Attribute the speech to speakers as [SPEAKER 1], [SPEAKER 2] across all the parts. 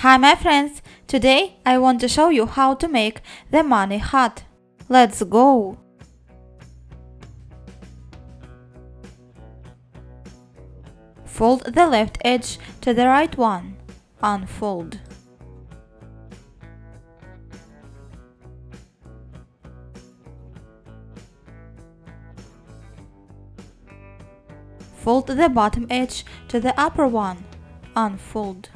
[SPEAKER 1] Hi my friends, today I want to show you how to make the money heart. Let's go! Fold the left edge to the right one. Unfold. Fold the bottom edge to the upper one. Unfold.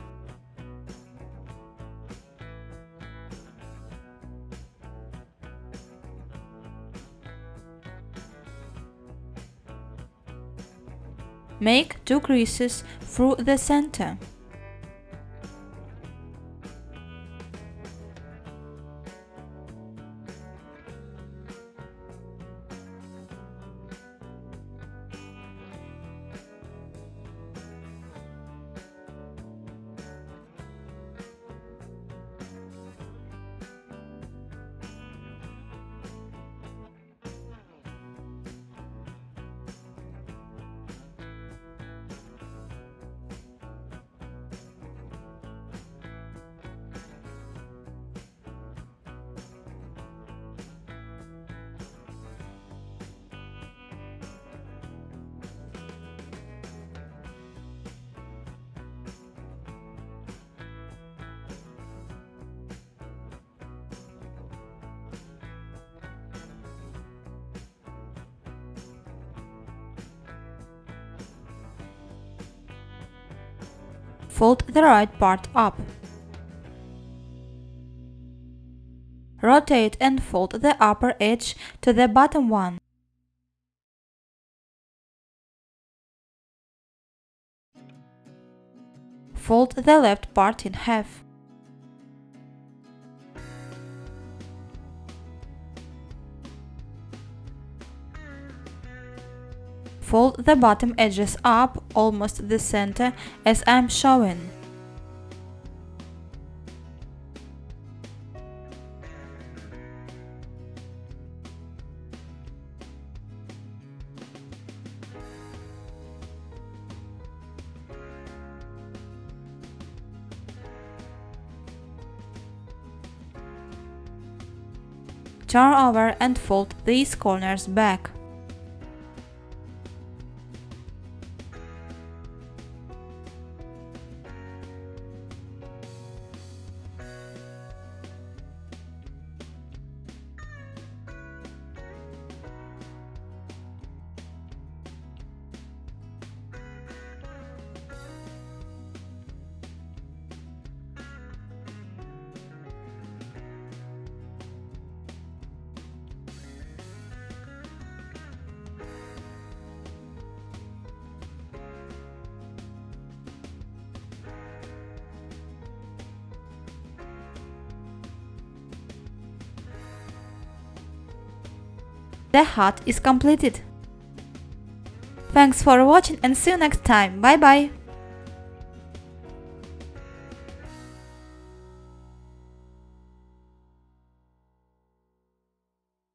[SPEAKER 1] Make two creases through the center. Fold the right part up. Rotate and fold the upper edge to the bottom one. Fold the left part in half. Fold the bottom edges up almost the center as I'm showing. Turn over and fold these corners back. The heart is completed. Thanks for watching and see you next time. Bye bye.